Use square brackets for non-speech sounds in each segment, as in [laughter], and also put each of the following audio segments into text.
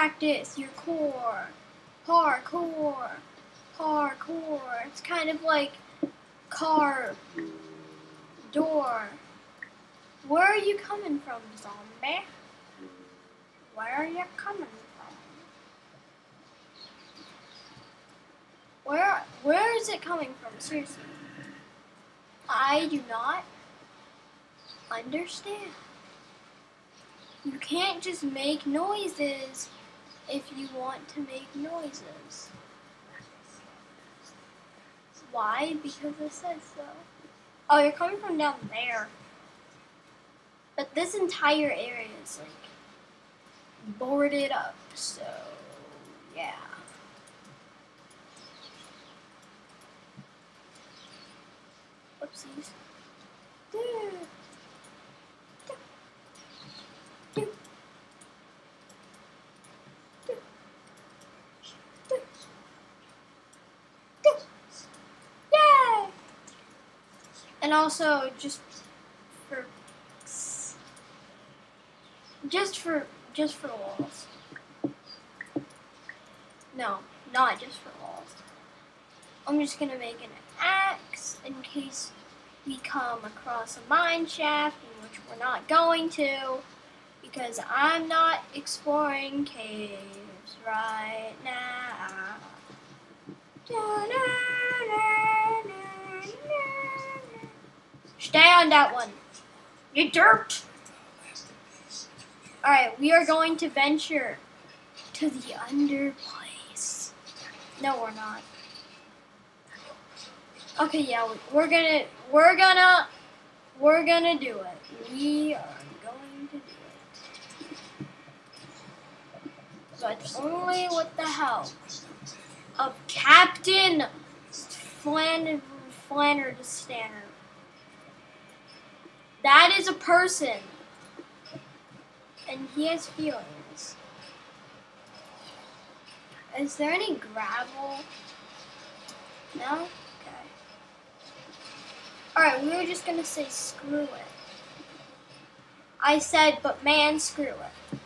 practice your core. Parkour. Parkour. It's kind of like car door. Where are you coming from, zombie? Where are you coming from? Where where is it coming from? Seriously. I do not understand. You can't just make noises if you want to make noises. Why? Because it says so. Oh, you're coming from down there. But this entire area is like boarded up, so yeah. Whoopsies. Dude. And also just for just for just for walls. No, not just for walls. I'm just gonna make an axe in case we come across a mine shaft, which we're not going to, because I'm not exploring caves right now. Stay on that one. You dirt. Alright, we are going to venture to the under place. No, we're not. Okay, yeah, we're gonna, we're gonna, we're gonna do it. We are going to do it. But only with the help of Captain Flan Flannery Stanner. That is a person. And he has feelings. Is there any gravel? No? Okay. Alright, we were just gonna say screw it. I said, but man, screw it.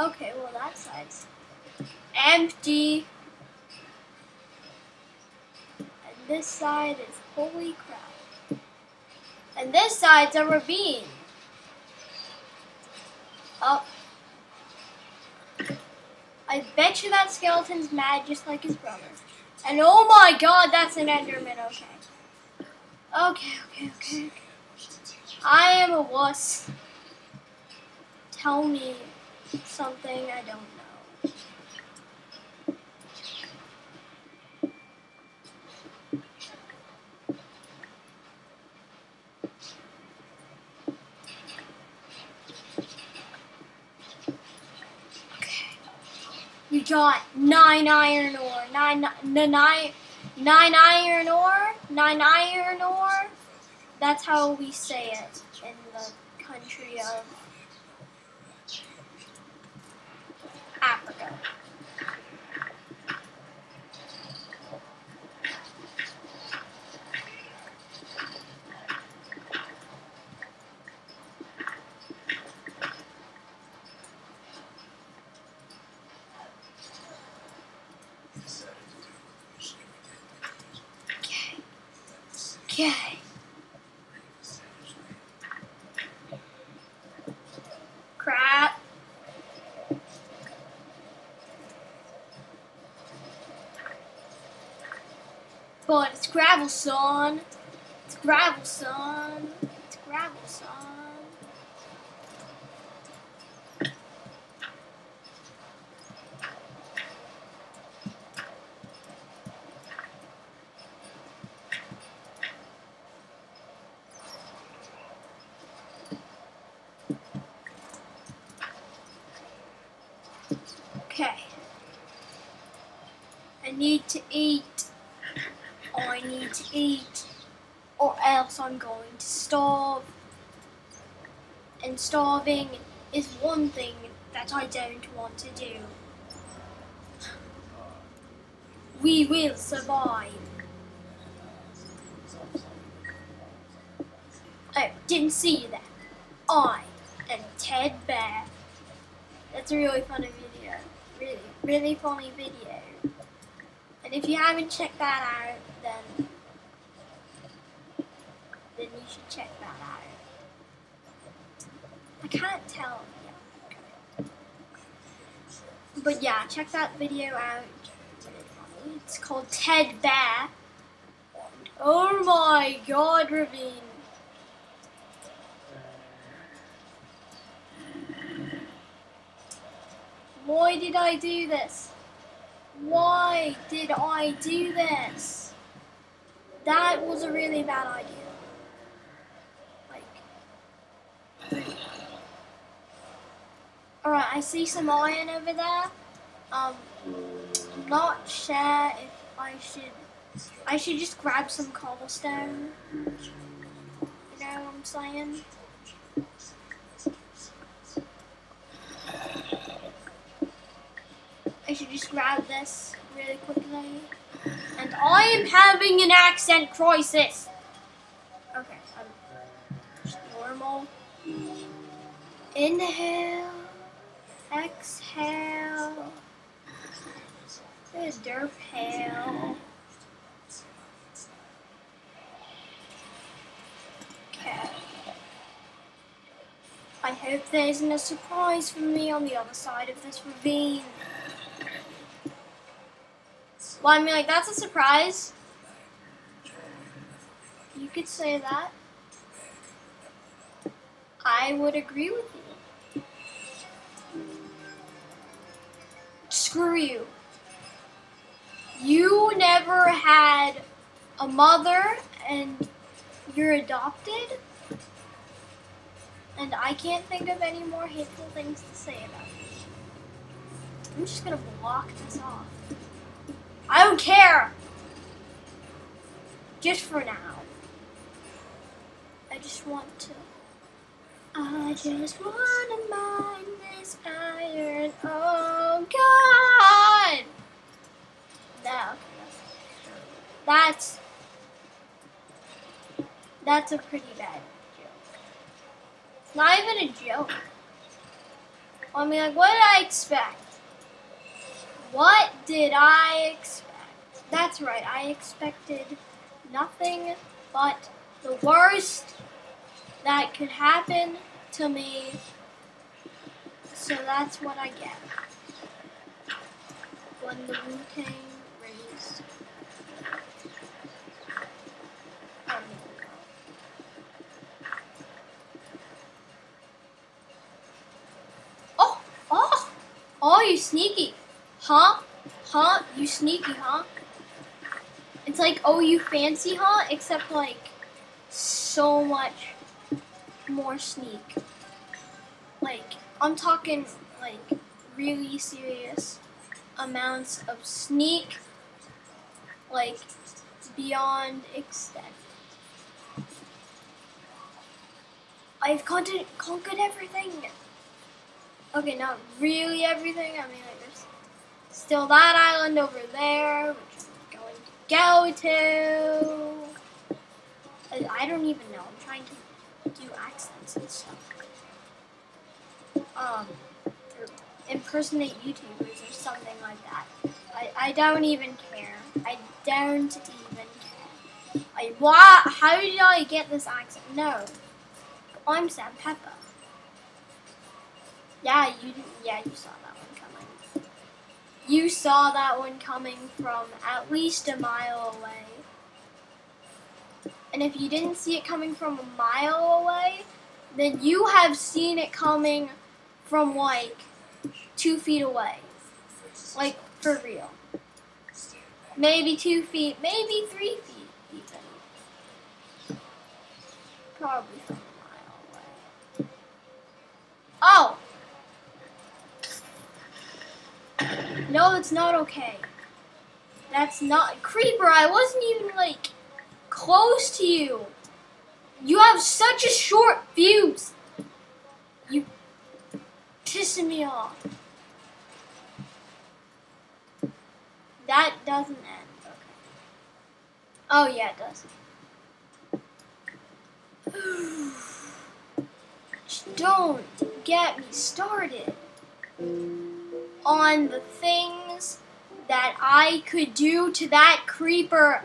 Okay, well that side's empty. And this side is holy crap. And this side's a ravine. Oh. I bet you that skeleton's mad just like his brother. And oh my god, that's an Enderman. Okay, okay, okay, okay. I am a wuss. Tell me something I don't know. Okay. We got nine iron ore, nine, nine, nine, nine iron ore, nine iron ore. That's how we say it in the country of Africa. Okay. Okay. Crap. But it's gravel, son. It's gravel, son. It's gravel, son. Okay. I need to eat. Oh, I need to eat. Or else I'm going to starve. And starving is one thing that I don't want to do. We will survive. I didn't see you there. I am Ted Bear. That's a really funny video. Really, really funny video. And if you haven't checked that out, then then you should check that out. I can't tell. But yeah, check that video out. It's called Ted Bear. Oh my god, Ravine. Why did I do this? Why did I do this? That was a really bad idea. Like, alright, I see some iron over there. Um, not sure if I should. I should just grab some cobblestone. You know what I'm saying? Grab this really quickly. And I am having an accent crisis. Okay, um, just normal. Inhale, exhale. There's dirt pail. Okay. I hope there isn't a surprise for me on the other side of this ravine. Well, I mean, like, that's a surprise. You could say that. I would agree with you. Screw you. You never had a mother and you're adopted? And I can't think of any more hateful things to say about you. I'm just gonna block this off. I don't care. Just for now. I just want to. I just want to mine this iron. Oh God! No. That's. That's a pretty bad joke. It's not even a joke. I mean, like, what did I expect? What did I expect? That's right, I expected nothing but the worst that could happen to me. So that's what I get. When the Wu Tang raised. Um, Oh, oh, oh, you sneaky. Huh? Huh? You sneaky, huh? It's like, oh, you fancy, huh? Except, like, so much more sneak. Like, I'm talking, like, really serious amounts of sneak, like, beyond extent. I've conquered, conquered everything. Okay, not really everything. I mean, like, there's still that island over there, which I'm going to go to. I, don't even know. I'm trying to do accents and stuff. Um, impersonate YouTubers or something like that. I, I don't even care. I don't even care. I what? How did I get this accent? No, I'm Sam Pepper. Yeah, you yeah you saw that. You saw that one coming from at least a mile away. And if you didn't see it coming from a mile away, then you have seen it coming from like two feet away. Like for real. Maybe two feet, maybe three feet even. Probably from a mile away. Oh! No, it's not okay. That's not creeper. I wasn't even like close to you. You have such a short fuse. You pissing me off. That doesn't end. Okay. Oh yeah, it does. [sighs] don't get me started on the things that I could do to that creeper.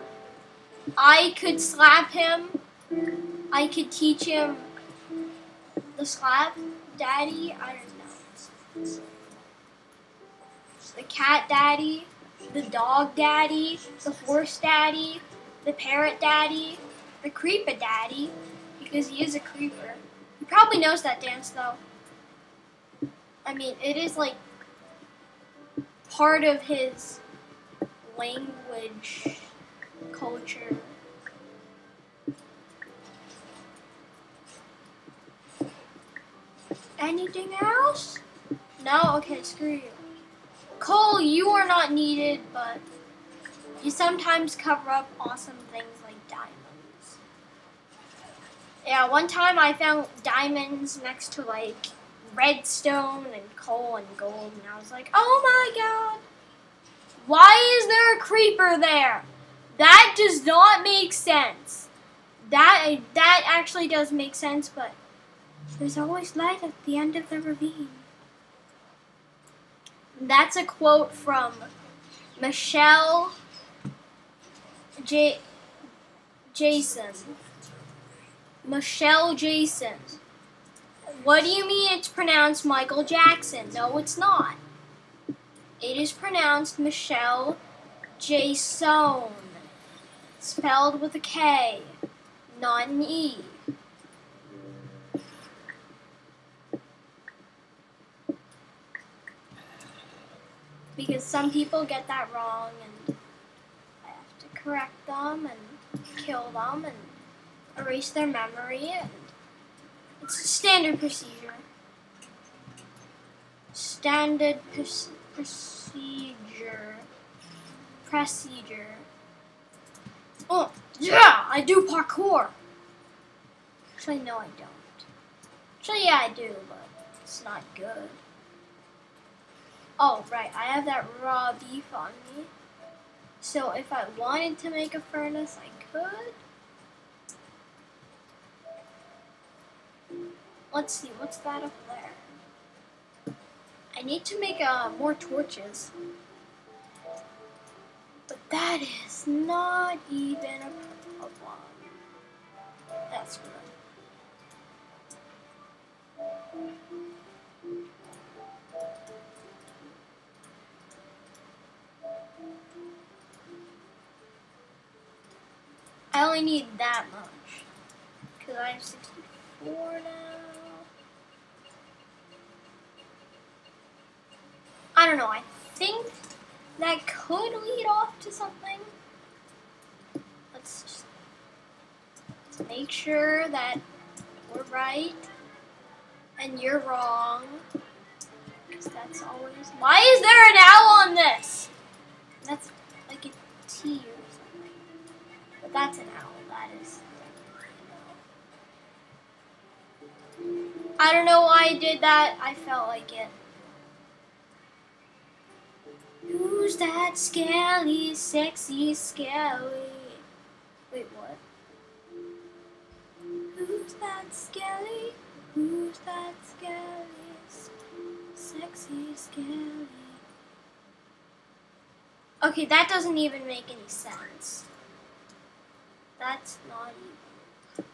I could slap him. I could teach him the slap daddy. I don't know. The cat daddy, the dog daddy, the horse daddy, the parrot daddy, the creeper daddy, because he is a creeper. He probably knows that dance though. I mean, it is like part of his language, culture. Anything else? No? Okay, screw you. Coal, you are not needed, but you sometimes cover up awesome things like diamonds. Yeah, one time I found diamonds next to like redstone and coal and gold, and I was like, oh my god, why is there a creeper there? That does not make sense. That that actually does make sense, but there's always light at the end of the ravine. That's a quote from Michelle J. Jason. Michelle Jason. What do you mean it's pronounced Michael Jackson? No, it's not. It is pronounced Michelle Jason. Spelled with a K, not an E. Because some people get that wrong and I have to correct them and kill them and erase their memory standard procedure. Standard procedure. Procedure. Oh, yeah, I do parkour. Actually, no, I don't. Actually, yeah, I do, but it's not good. Oh, right, I have that raw beef on me. So if I wanted to make a furnace, I could. Let's see, what's that up there? I need to make uh, more torches. But that is not even a problem. That's good. I only need that much. Because I have 64 now. I don't know, I think that could lead off to something. Let's just make sure that we're right and you're wrong. Because that's always. Why is there an owl on this? That's like a T or something. But that's an owl. That is. I don't know why I did that. I felt like it. Who's that scaly, sexy scaly? Wait, what? Who's that scaly? Who's that scaly, sexy scaly? Okay, that doesn't even make any sense. That's not even.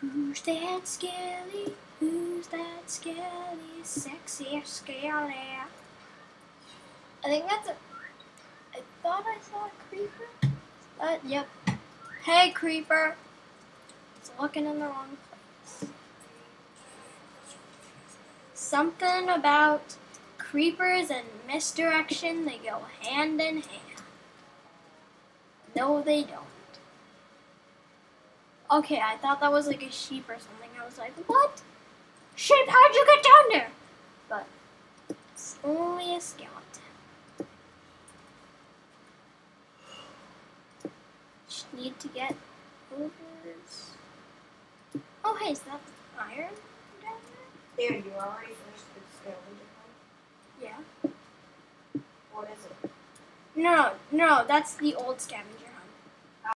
Who's that scaly? Who's that scaly, sexy scaly? I think that's a. I thought I saw a creeper. Uh, yep. Hey, creeper. It's looking in the wrong place. Something about creepers and misdirection, they go hand in hand. No, they don't. Okay, I thought that was like a sheep or something. I was like, what? Sheep, how'd you get down there? But it's only a skeleton. Just need to get over this. Oh, hey, is that iron down there? There, you already finished the scavenger hunt? Yeah. What is it? No, no, that's the old scavenger